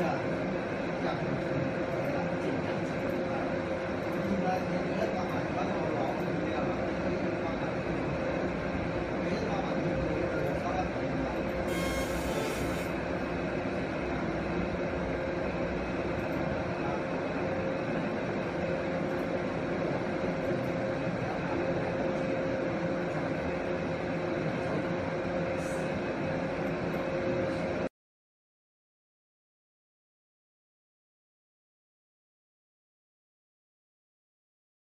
Yeah.